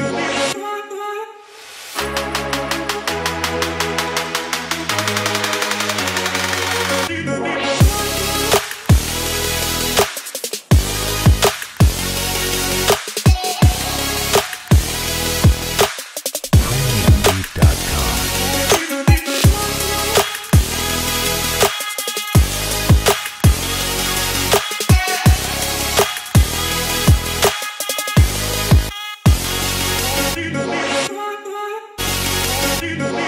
Believe need a need need a need